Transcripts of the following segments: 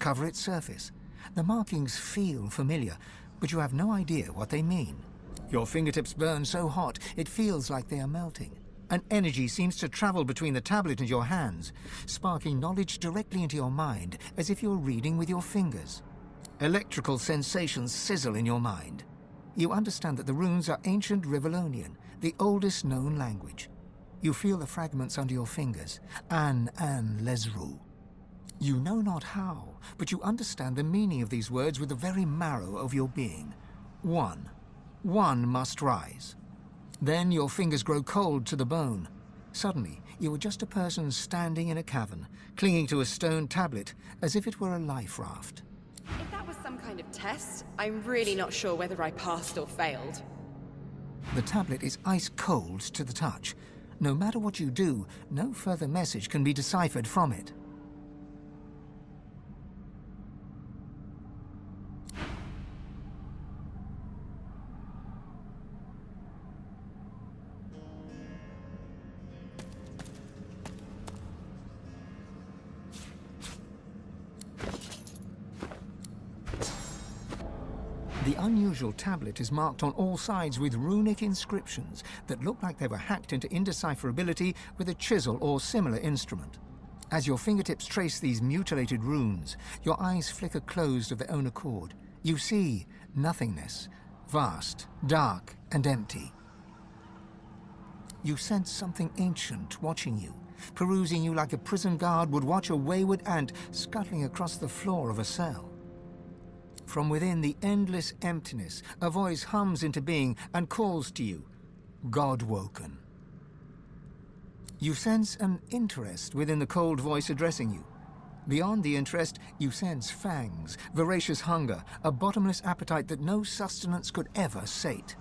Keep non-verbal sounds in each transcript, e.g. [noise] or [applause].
cover its surface. The markings feel familiar, but you have no idea what they mean. Your fingertips burn so hot, it feels like they are melting. An energy seems to travel between the tablet and your hands, sparking knowledge directly into your mind, as if you're reading with your fingers. Electrical sensations sizzle in your mind. You understand that the runes are ancient Rivellonian, the oldest known language. You feel the fragments under your fingers, An An Lesru. You know not how, but you understand the meaning of these words with the very marrow of your being. One. One must rise. Then your fingers grow cold to the bone. Suddenly, you are just a person standing in a cavern, clinging to a stone tablet, as if it were a life raft. If that was some kind of test, I'm really not sure whether I passed or failed. The tablet is ice cold to the touch. No matter what you do, no further message can be deciphered from it. The unusual tablet is marked on all sides with runic inscriptions that look like they were hacked into indecipherability with a chisel or similar instrument. As your fingertips trace these mutilated runes, your eyes flicker closed of their own accord. You see nothingness, vast, dark, and empty. You sense something ancient watching you, perusing you like a prison guard would watch a wayward ant scuttling across the floor of a cell. From within the endless emptiness, a voice hums into being and calls to you, God-woken. You sense an interest within the cold voice addressing you. Beyond the interest, you sense fangs, voracious hunger, a bottomless appetite that no sustenance could ever sate.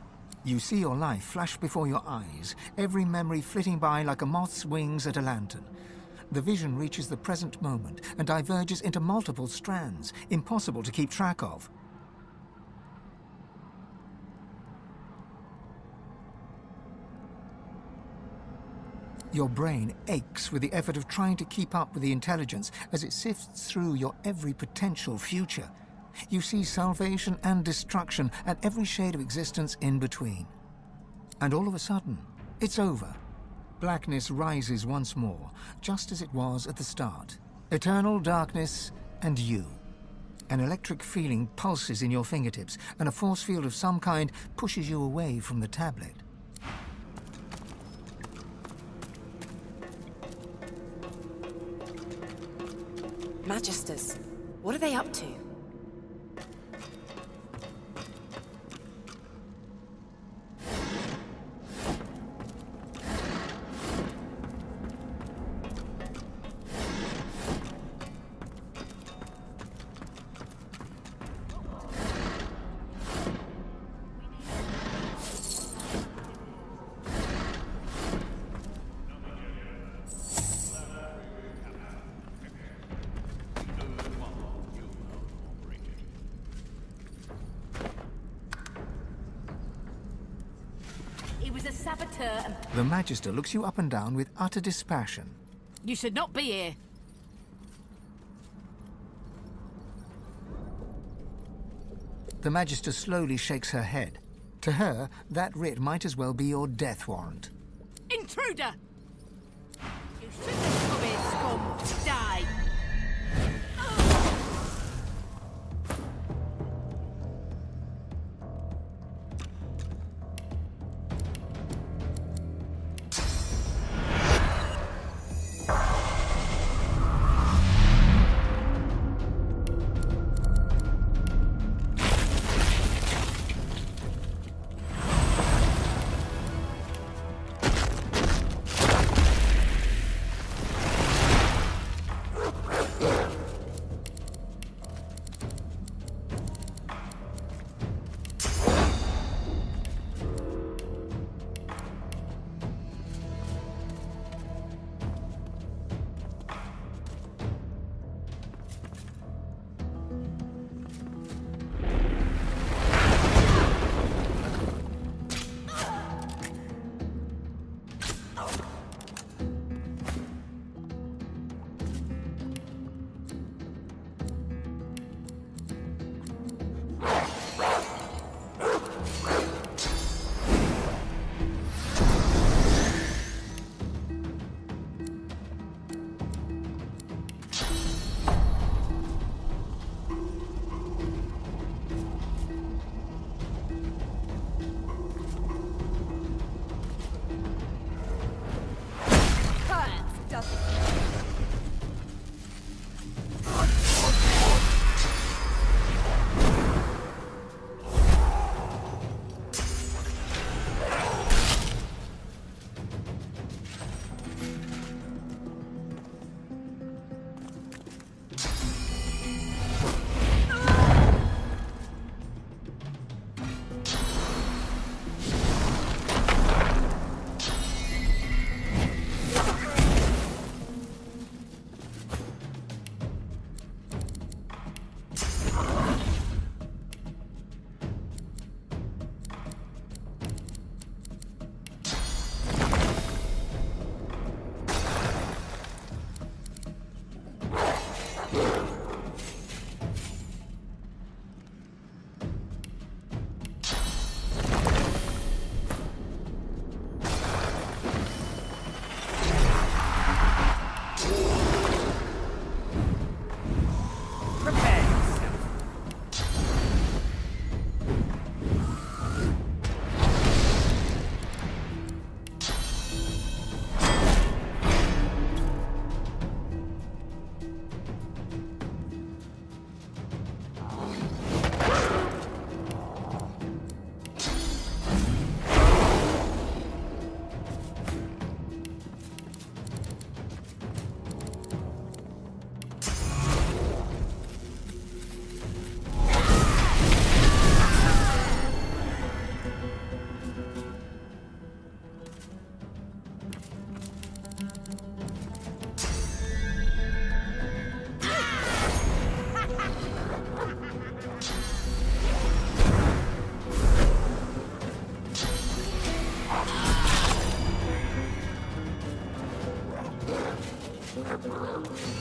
You see your life flash before your eyes, every memory flitting by like a moth's wings at a lantern. The vision reaches the present moment and diverges into multiple strands, impossible to keep track of. Your brain aches with the effort of trying to keep up with the intelligence as it sifts through your every potential future. You see salvation and destruction and every shade of existence in between. And all of a sudden, it's over. Blackness rises once more, just as it was at the start. Eternal darkness and you. An electric feeling pulses in your fingertips, and a force field of some kind pushes you away from the tablet. Magisters, what are they up to? And The Magister looks you up and down with utter dispassion. you should not be here. The Magister slowly shakes her head. To her, that writ might as well be your death warrant. Intruder! You shouldn't have come here, scum. Die! Música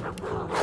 Oh,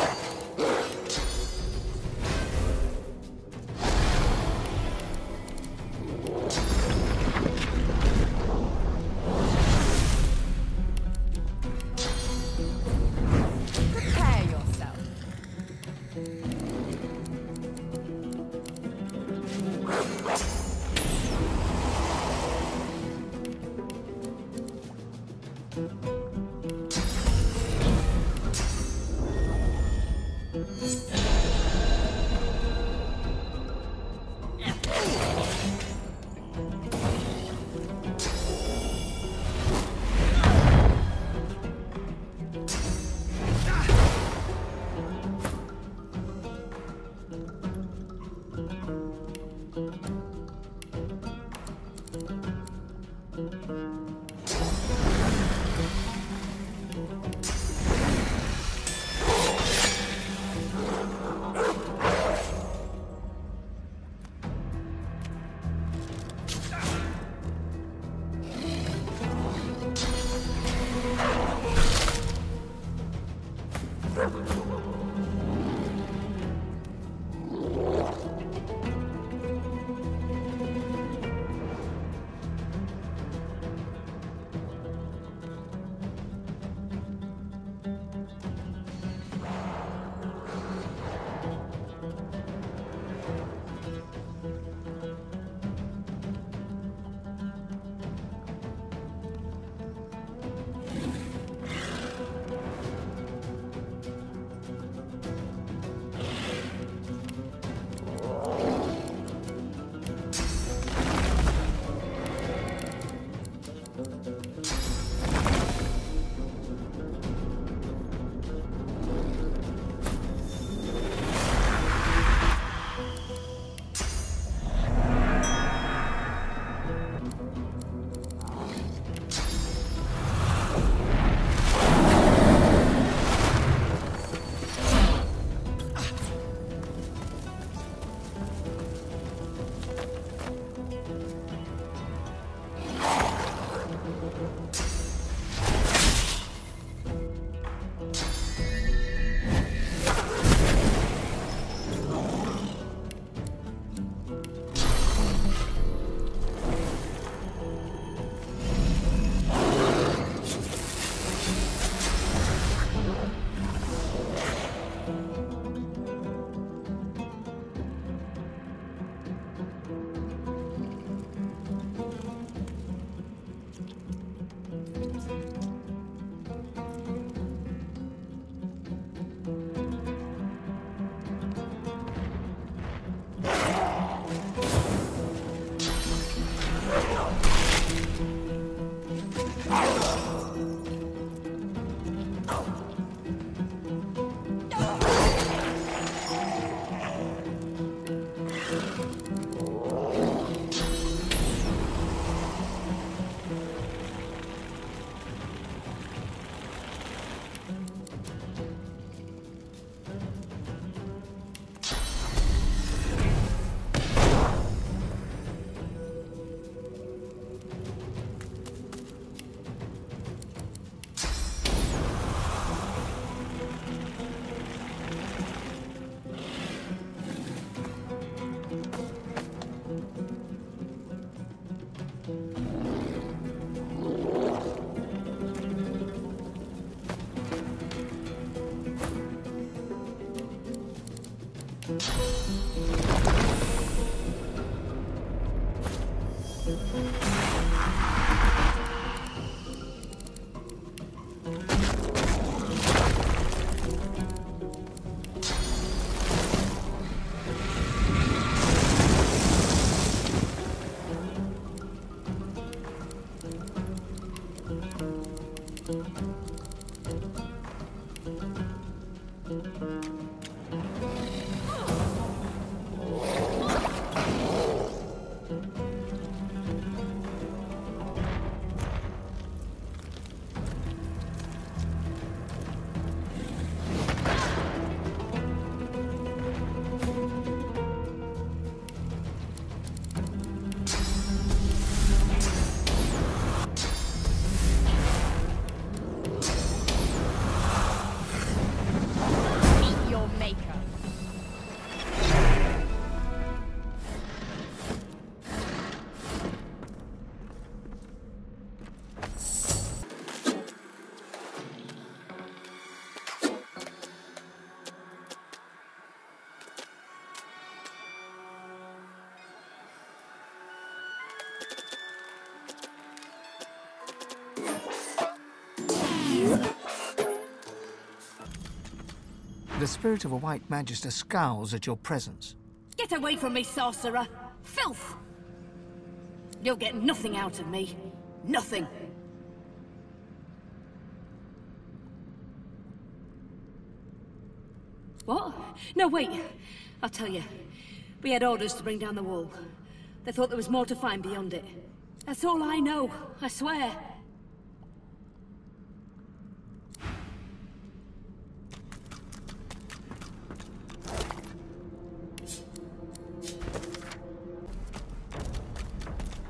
같아요. The spirit of a White Magister scowls at your presence. Get away from me, sorcerer! Filth! You'll get nothing out of me. Nothing. What? No, wait. I'll tell you. We had orders to bring down the wall. They thought there was more to find beyond it. That's all I know, I swear.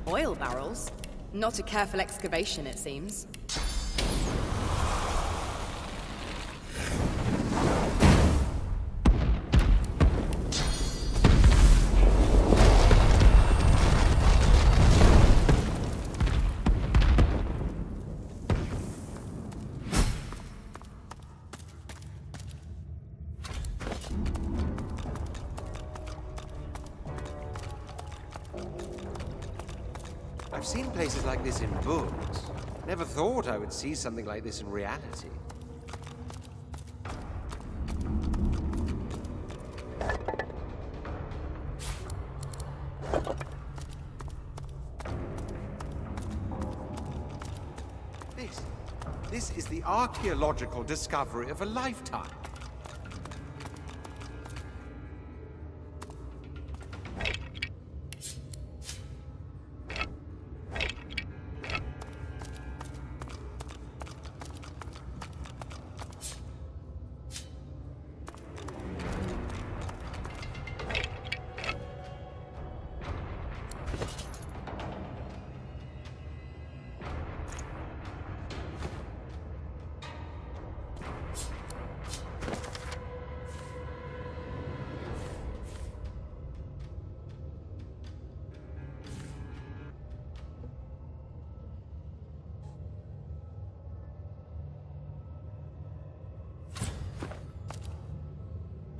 Oil barrels? Not a careful excavation, it seems. Thought I would see something like this in reality. This, this is the archaeological discovery of a lifetime.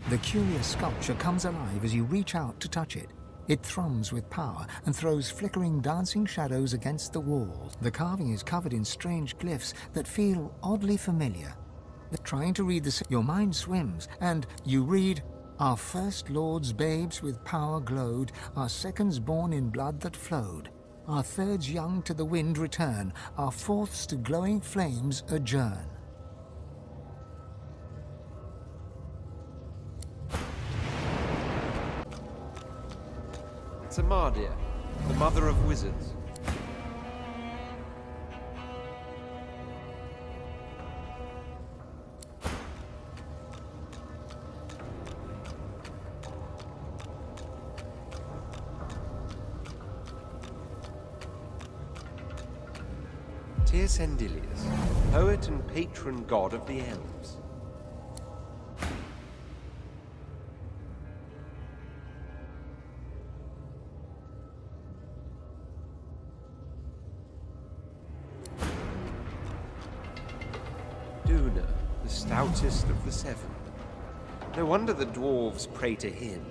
The curious sculpture comes alive as you reach out to touch it. It thrums with power and throws flickering dancing shadows against the walls. The carving is covered in strange glyphs that feel oddly familiar. Trying to read the... Your mind swims, and you read, Our first lords babes with power glowed, our seconds born in blood that flowed. Our thirds young to the wind return, our fourths to glowing flames adjourn. Amadia, the mother of wizards. Tir-Cendelius, poet and patron god of the elves. Seven. No wonder the dwarves pray to him.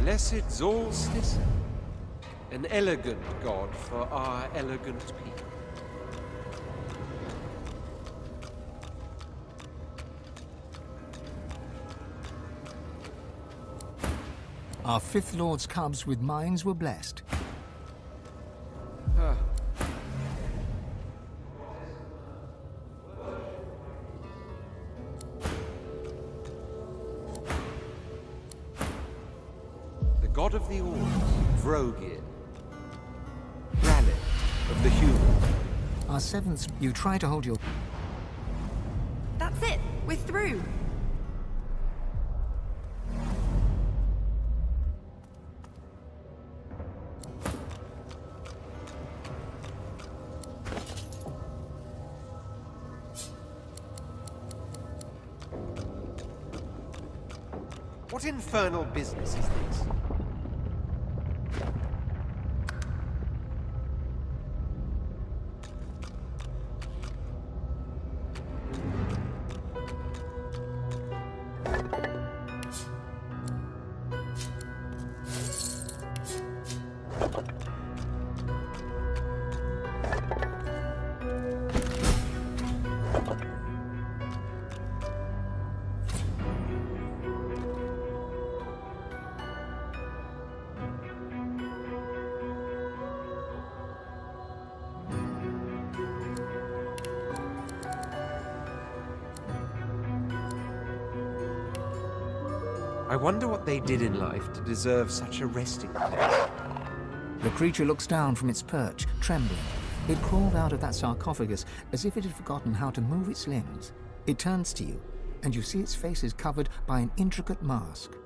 Blessed Zorl An elegant god for our elegant people. Our Fifth Lord's cubs with minds were blessed. Sevenths, you try to hold your... wonder what they did in life to deserve such a resting place. The creature looks down from its perch, trembling. It crawled out of that sarcophagus as if it had forgotten how to move its limbs. It turns to you, and you see its face is covered by an intricate mask.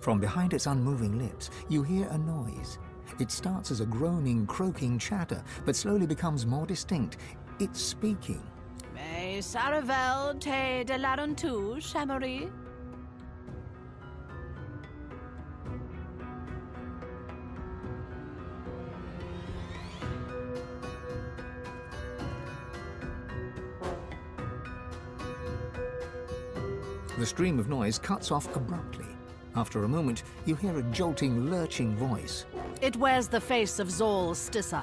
From behind its unmoving lips, you hear a noise. It starts as a groaning, croaking chatter, but slowly becomes more distinct. It's speaking. May Saravel te de Larentu, Shamory? Stream of noise cuts off abruptly. After a moment, you hear a jolting, lurching voice. It wears the face of Zorl-Stissa,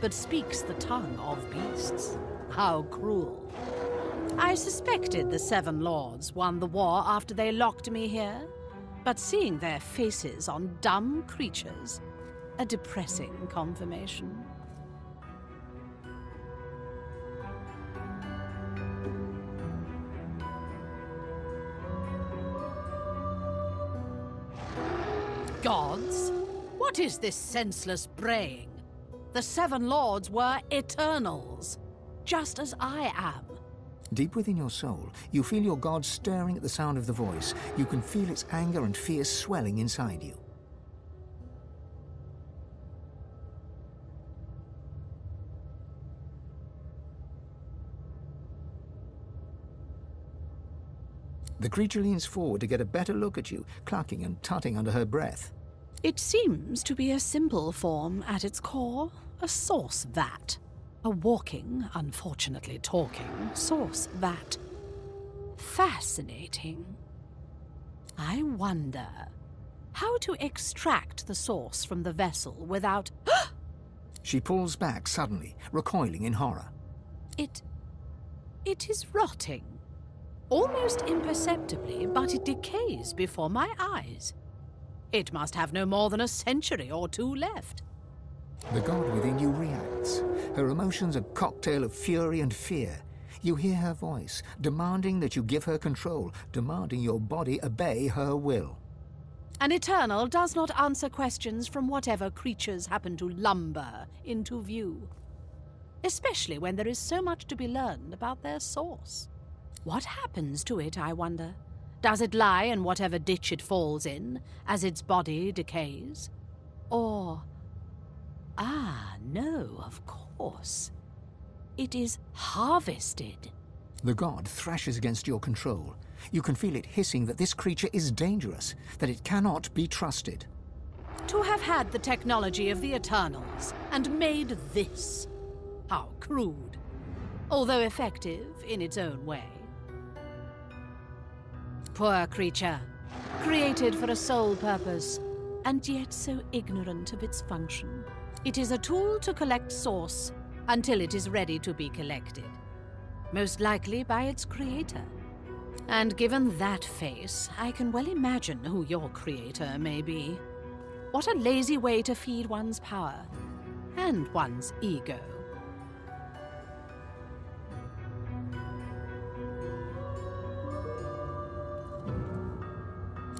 but speaks the tongue of beasts. How cruel. I suspected the Seven Lords won the war after they locked me here, but seeing their faces on dumb creatures, a depressing confirmation. Gods? What is this senseless braying? The Seven Lords were Eternals, just as I am. Deep within your soul, you feel your god stirring at the sound of the voice. You can feel its anger and fear swelling inside you. The creature leans forward to get a better look at you, clucking and tutting under her breath. It seems to be a simple form at its core, a source vat. A walking, unfortunately talking, source vat. Fascinating. I wonder how to extract the source from the vessel without. [gasps] She pulls back suddenly, recoiling in horror. It. It is rotting. Almost imperceptibly, but it decays before my eyes. It must have no more than a century or two left. The god within you reacts. Her emotions a cocktail of fury and fear. You hear her voice, demanding that you give her control, demanding your body obey her will. An Eternal does not answer questions from whatever creatures happen to lumber into view. Especially when there is so much to be learned about their source. What happens to it, I wonder? Does it lie in whatever ditch it falls in, as its body decays? Or. Ah, no, of course. It is harvested. The god thrashes against your control. You can feel it hissing that this creature is dangerous, that it cannot be trusted. To have had the technology of the Eternals and made this. How crude. Although effective in its own way. Poor creature. Created for a sole purpose and yet so ignorant of its function. It is a tool to collect source until it is ready to be collected, most likely by its creator. And given that face, I can well imagine who your creator may be. What a lazy way to feed one's power and one's ego.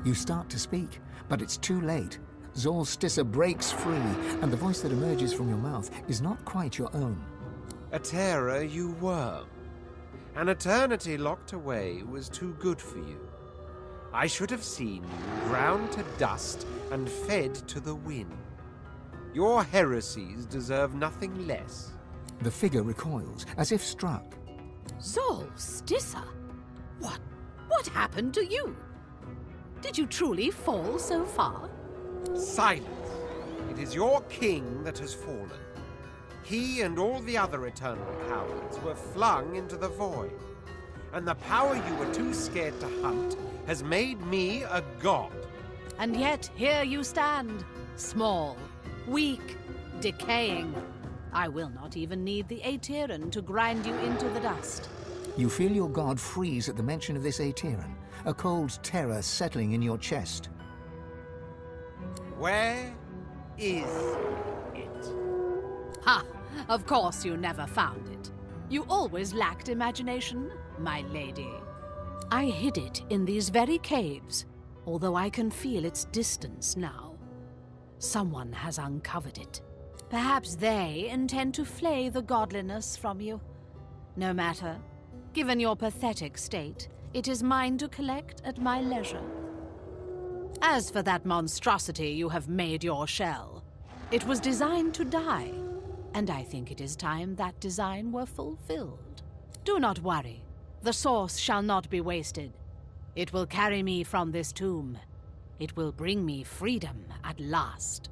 You start to speak, but it's too late. Zorl-Stissa breaks free, and the voice that emerges from your mouth is not quite your own. A terror you were. An eternity locked away was too good for you. I should have seen you ground to dust and fed to the wind. Your heresies deserve nothing less. The figure recoils, as if struck. Zorl-Stissa? What? What happened to you? Did you truly fall so far? Silence! It is your king that has fallen. He and all the other eternal cowards were flung into the void. And the power you were too scared to hunt has made me a god. And yet here you stand, small, weak, decaying. I will not even need the Aetherin to grind you into the dust. You feel your god freeze at the mention of this Aetherin, a cold terror settling in your chest. Where is it? Ha! Of course you never found it. You always lacked imagination, my lady. I hid it in these very caves, although I can feel its distance now. Someone has uncovered it. Perhaps they intend to flay the godliness from you. No matter. Given your pathetic state, it is mine to collect at my leisure. As for that monstrosity you have made your shell, it was designed to die, and I think it is time that design were fulfilled. Do not worry. The source shall not be wasted. It will carry me from this tomb. It will bring me freedom at last.